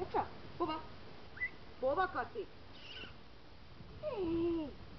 Echa, boba. Boba, Cati. Hey.